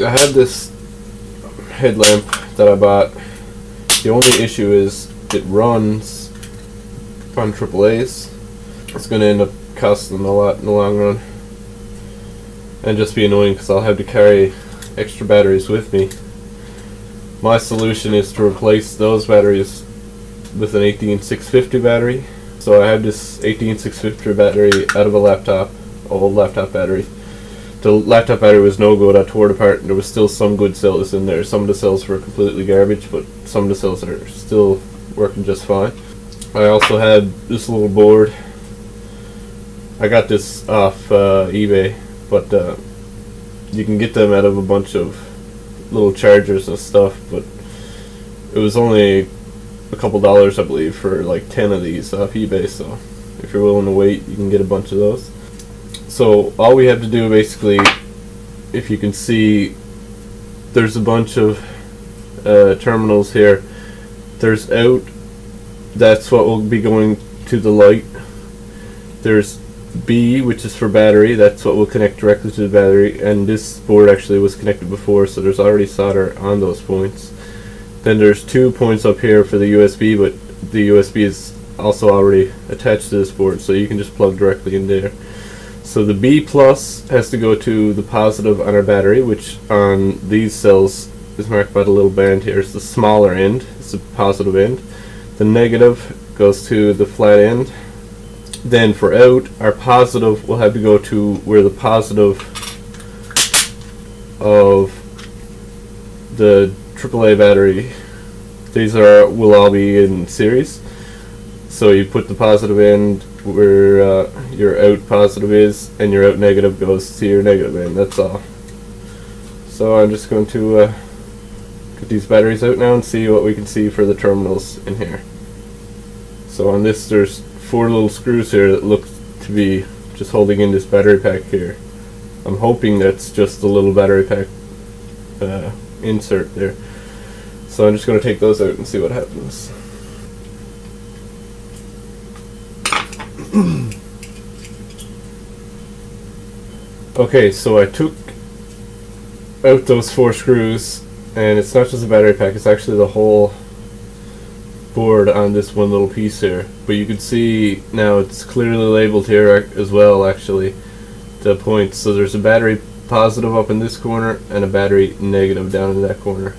I have this headlamp that I bought. The only issue is it runs on AAA's. It's going to end up costing a lot in the long run. And just be annoying because I'll have to carry extra batteries with me. My solution is to replace those batteries with an 18650 battery. So I have this 18650 battery out of a laptop, old laptop battery. The laptop battery was no good. I tore it apart and there was still some good cells in there. Some of the cells were completely garbage, but some of the cells are still working just fine. I also had this little board. I got this off uh, eBay, but uh, you can get them out of a bunch of little chargers and stuff, but it was only a couple dollars, I believe, for like 10 of these off eBay, so if you're willing to wait, you can get a bunch of those. So all we have to do basically, if you can see, there's a bunch of uh, terminals here. There's out, that's what will be going to the light. There's B, which is for battery, that's what will connect directly to the battery, and this board actually was connected before, so there's already solder on those points. Then there's two points up here for the USB, but the USB is also already attached to this board, so you can just plug directly in there. So the B plus has to go to the positive on our battery, which on these cells is marked by the little band here. It's the smaller end, it's the positive end. The negative goes to the flat end. Then for out, our positive will have to go to where the positive of the AAA battery. These are will all be in series. So you put the positive end where uh, your out positive is, and your out negative goes to your negative end. That's all. So I'm just going to uh, get these batteries out now and see what we can see for the terminals in here. So on this, there's four little screws here that look to be just holding in this battery pack here. I'm hoping that's just the little battery pack uh, insert there. So I'm just going to take those out and see what happens. Okay, so I took out those four screws, and it's not just a battery pack, it's actually the whole board on this one little piece here. But you can see now it's clearly labeled here as well, actually, the points. So there's a battery positive up in this corner and a battery negative down in that corner.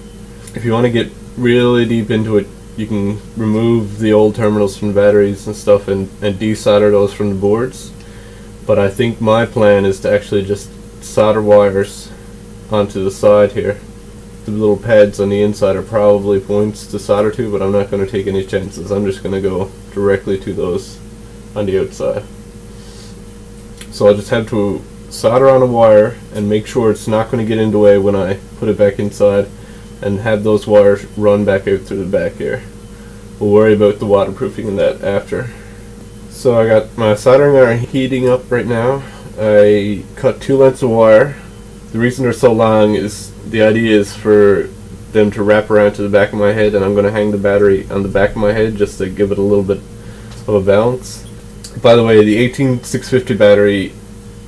If you want to get really deep into it, you can remove the old terminals from the batteries and stuff and, and desolder those from the boards. But I think my plan is to actually just solder wires onto the side here. The little pads on the inside are probably points to solder to, but I'm not going to take any chances. I'm just going to go directly to those on the outside. So I'll just have to solder on a wire and make sure it's not going to get in the way when I put it back inside and have those wires run back out through the back here. We'll worry about the waterproofing and that after. So I got my soldering iron heating up right now. I cut two lengths of wire. The reason they're so long is the idea is for them to wrap around to the back of my head and I'm going to hang the battery on the back of my head just to give it a little bit of a balance. By the way, the 18650 battery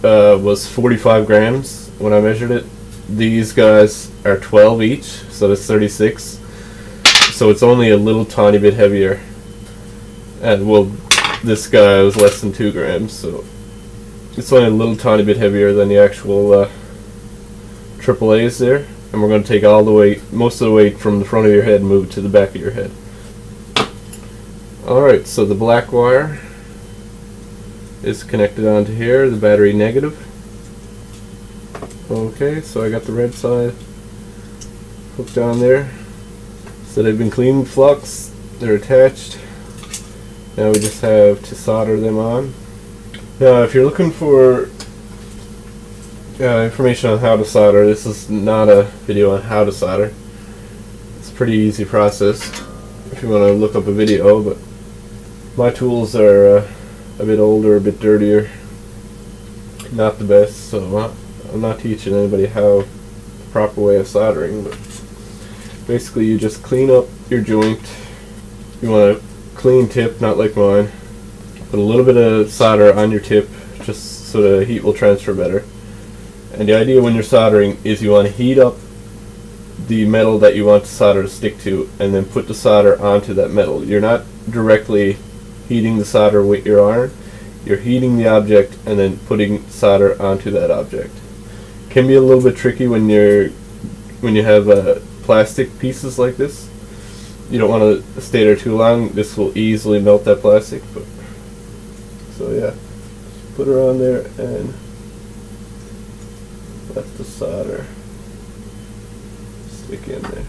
uh, was 45 grams when I measured it. These guys are 12 each, so that's 36. So it's only a little tiny bit heavier. And well, this guy was less than 2 grams, so it's only a little tiny bit heavier than the actual uh, AAA's there. And we're going to take all the weight, most of the weight from the front of your head and move it to the back of your head. Alright, so the black wire is connected onto here, the battery negative. Okay, so I got the red side hooked on there. So they've been cleaned flux, they're attached. Now we just have to solder them on. Now if you're looking for uh, information on how to solder, this is not a video on how to solder. It's a pretty easy process if you want to look up a video, but my tools are uh, a bit older, a bit dirtier, not the best, so I'm not teaching anybody how the proper way of soldering, but basically you just clean up your joint. You want a clean tip, not like mine. Put a little bit of solder on your tip just so the heat will transfer better. And the idea when you're soldering is you want to heat up the metal that you want the solder to stick to and then put the solder onto that metal. You're not directly heating the solder with your iron. You're heating the object and then putting solder onto that object. Can be a little bit tricky when you're when you have uh, plastic pieces like this. You don't want to stay there too long. This will easily melt that plastic. But so yeah, put her on there and let the solder stick in there.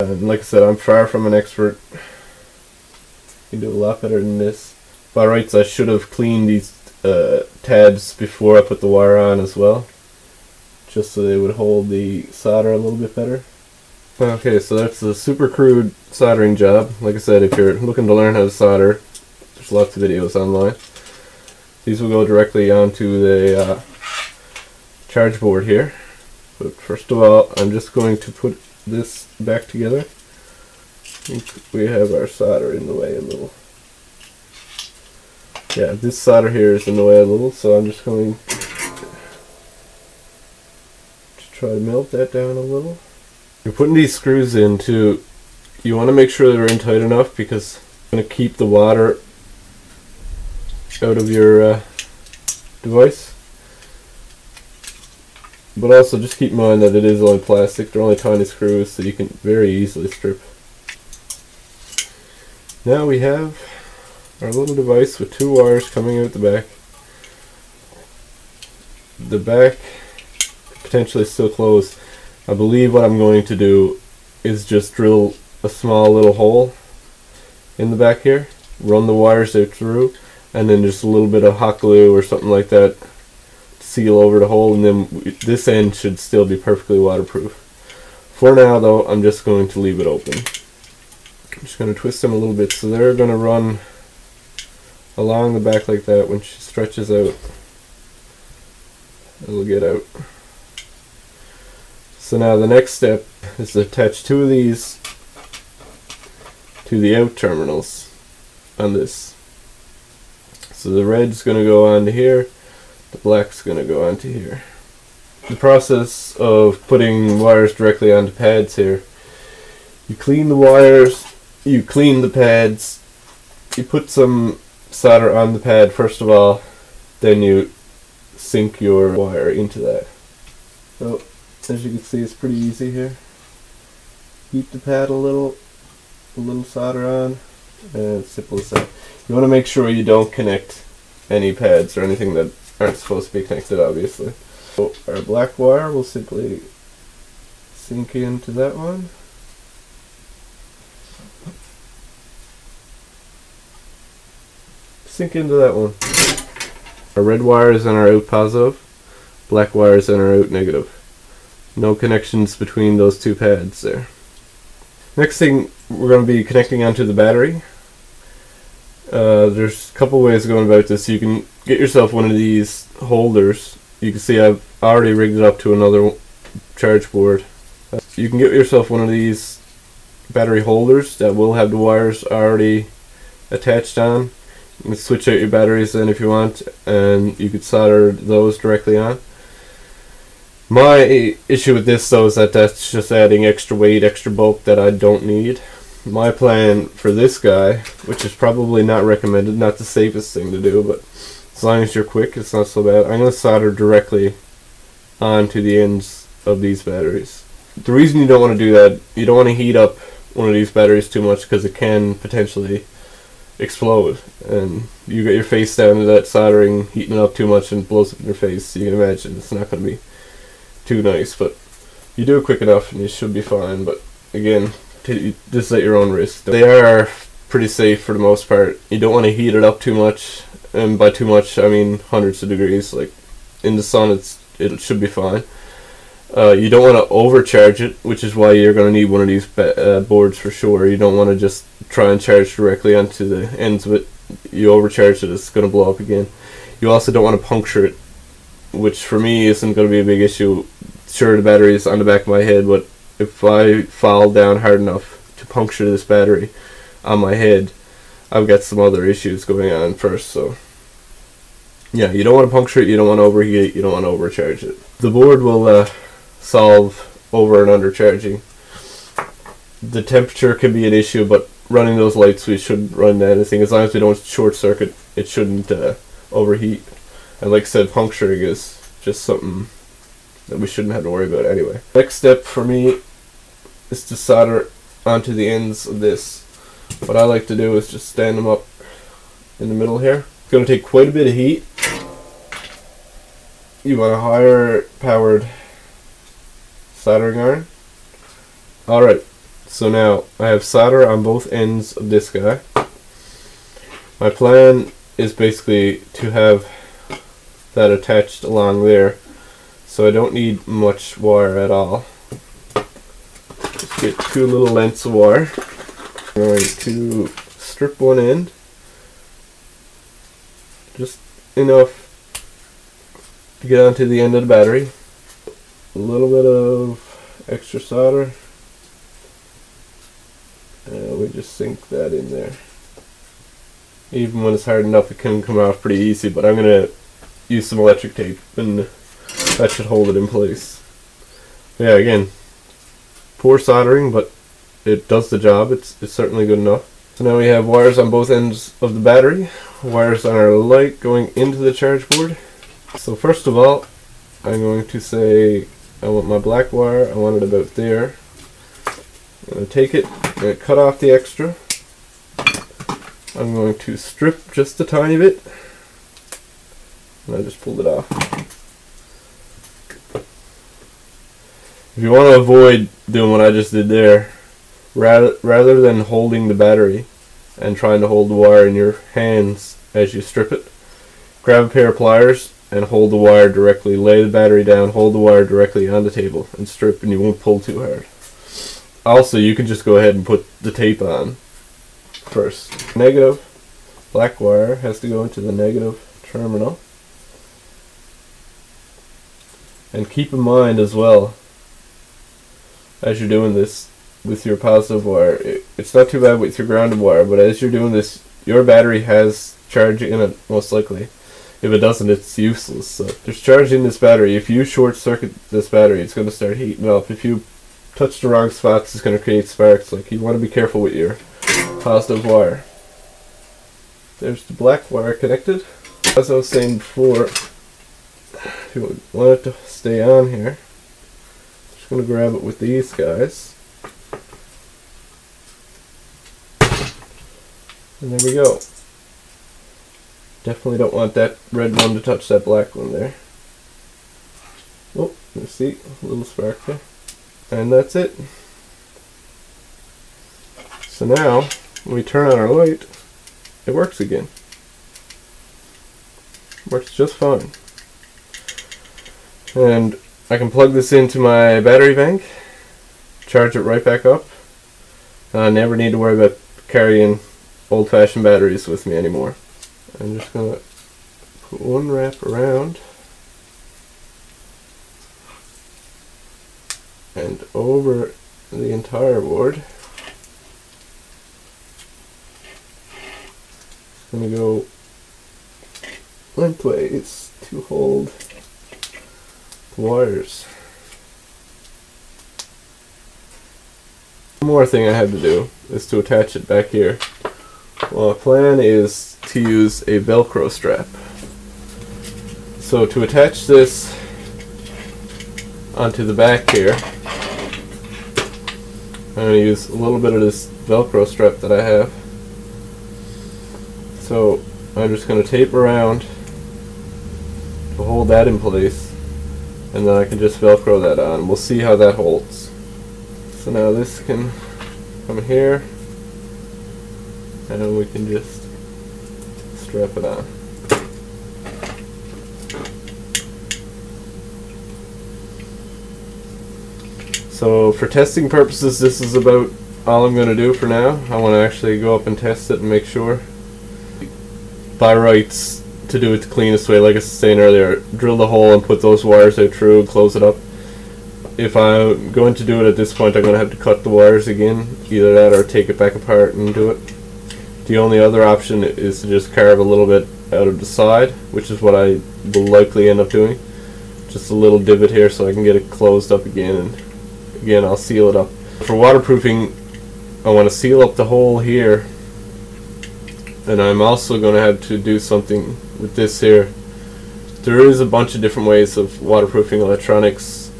And like I said, I'm far from an expert. You can do a lot better than this. By rights, I should have cleaned these uh, tabs before I put the wire on as well, just so they would hold the solder a little bit better. Okay, so that's a super crude soldering job. Like I said, if you're looking to learn how to solder, there's lots of videos online. These will go directly onto the uh, charge board here. But first of all, I'm just going to put this back together. Think we have our solder in the way a little. Yeah, this solder here is in the way a little, so I'm just going to try to melt that down a little. You're putting these screws in too. You want to make sure they're in tight enough because it's going to keep the water out of your uh, device. But also just keep in mind that it is only plastic, they're only tiny screws so you can very easily strip. Now we have our little device with two wires coming out the back. The back potentially still closed. I believe what I'm going to do is just drill a small little hole in the back here, run the wires through, and then just a little bit of hot glue or something like that to seal over the hole and then this end should still be perfectly waterproof. For now though, I'm just going to leave it open. I'm just going to twist them a little bit so they're going to run along the back like that when she stretches out it'll get out. So now the next step is to attach two of these to the out terminals on this. So the red's going to go on to here the black's going to go onto here. The process of putting wires directly onto pads here. You clean the wires, you clean the pads, you put some solder on the pad first of all, then you sink your wire into that. So, as you can see it's pretty easy here. Heat the pad a little, a little solder on, and simple as that. You want to make sure you don't connect any pads or anything that aren't supposed to be connected, obviously. So our black wire will simply sink into that one. Sink into that one. Our red wire is in our out positive, black wire is in our out negative. No connections between those two pads there. Next thing, we're going to be connecting onto the battery. Uh, there's a couple ways of going about this. You can get yourself one of these holders. You can see I've already rigged it up to another charge board. Uh, you can get yourself one of these battery holders that will have the wires already attached on. You can switch out your batteries then if you want, and you could solder those directly on. My issue with this though is that that's just adding extra weight, extra bulk that I don't need my plan for this guy, which is probably not recommended, not the safest thing to do, but as long as you're quick, it's not so bad. I'm going to solder directly onto the ends of these batteries. The reason you don't want to do that, you don't want to heat up one of these batteries too much because it can potentially explode. And you get your face down to that soldering, heating it up too much and blows up in your face. You can imagine it's not going to be too nice, but you do it quick enough and you should be fine. But again, just at your own risk. They are pretty safe for the most part. You don't want to heat it up too much, and by too much I mean hundreds of degrees. Like in the sun, it's it should be fine. Uh, you don't want to overcharge it, which is why you're going to need one of these uh, boards for sure. You don't want to just try and charge directly onto the ends of it. You overcharge it, it's going to blow up again. You also don't want to puncture it, which for me isn't going to be a big issue. Sure, the battery is on the back of my head, but if I fall down hard enough to puncture this battery on my head, I've got some other issues going on first, so Yeah, you don't want to puncture it, you don't want to overheat it, you don't want to overcharge it. The board will uh, solve over and undercharging. The temperature can be an issue, but running those lights, we shouldn't run anything. As long as we don't short circuit, it shouldn't uh, overheat. And like I said, puncturing is just something that we shouldn't have to worry about anyway. Next step for me is to solder onto the ends of this. What I like to do is just stand them up in the middle here. It's going to take quite a bit of heat. You want a higher powered soldering iron. Alright, so now I have solder on both ends of this guy. My plan is basically to have that attached along there so I don't need much wire at all. Just get two little lengths of wire. I'm going to strip one end just enough to get onto the end of the battery. A little bit of extra solder. And we just sink that in there. Even when it's hard enough, it can come off pretty easy, but I'm going to use some electric tape and that should hold it in place. Yeah, again, poor soldering, but it does the job. It's, it's certainly good enough. So now we have wires on both ends of the battery, wires on our light going into the charge board. So first of all, I'm going to say I want my black wire, I want it about there. I'm going to take it, and cut off the extra. I'm going to strip just a tiny bit. And I just pulled it off. If you want to avoid doing what I just did there, rather, rather than holding the battery and trying to hold the wire in your hands as you strip it, grab a pair of pliers and hold the wire directly, lay the battery down, hold the wire directly on the table and strip and you won't pull too hard. Also, you can just go ahead and put the tape on first. Negative black wire has to go into the negative terminal. And keep in mind as well, as you're doing this with your positive wire, it, it's not too bad with your grounded wire, but as you're doing this, your battery has charge in it, most likely. If it doesn't, it's useless. So there's charge in this battery. If you short circuit this battery, it's going to start heating up. If you touch the wrong spots, it's going to create sparks. Like you want to be careful with your positive wire. There's the black wire connected. As I was saying before, if you want it to stay on here, just going to grab it with these guys. And there we go. Definitely don't want that red one to touch that black one there. Oh, you see, a little spark there. And that's it. So now, when we turn on our light, it works again. Works just fine. And I can plug this into my battery bank, charge it right back up. I never need to worry about carrying old-fashioned batteries with me anymore. I'm just to put one wrap around and over the entire board. Going to go lengthways to hold wires. One more thing I had to do is to attach it back here. Well, the plan is to use a Velcro strap. So to attach this onto the back here, I'm going to use a little bit of this Velcro strap that I have. So I'm just going to tape around to hold that in place and then I can just Velcro that on. We'll see how that holds. So now this can come here and we can just strap it on. So for testing purposes this is about all I'm going to do for now. I want to actually go up and test it and make sure by rights to do it the cleanest way like I was saying earlier drill the hole and put those wires out through and close it up if I'm going to do it at this point I'm going to have to cut the wires again either that or take it back apart and do it the only other option is to just carve a little bit out of the side, which is what I will likely end up doing. Just a little divot here so I can get it closed up again, and again I'll seal it up. For waterproofing, I want to seal up the hole here, and I'm also going to have to do something with this here. There is a bunch of different ways of waterproofing electronics.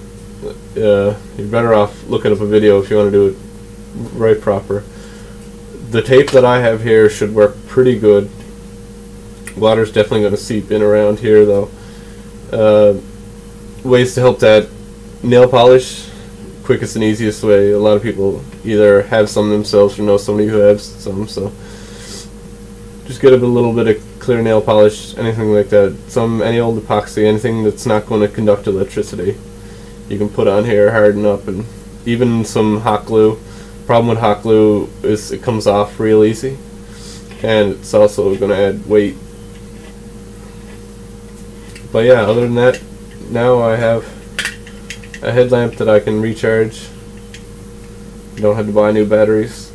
Uh, you're better off looking up a video if you want to do it right proper. The tape that I have here should work pretty good. Water's definitely going to seep in around here though. Uh, ways to help that nail polish quickest and easiest way a lot of people either have some themselves or know somebody who has some so just get a little bit of clear nail polish anything like that some any old epoxy anything that's not going to conduct electricity you can put on here harden up and even some hot glue problem with hot glue is it comes off real easy and it's also going to add weight but yeah other than that now I have a headlamp that I can recharge. You don't have to buy new batteries.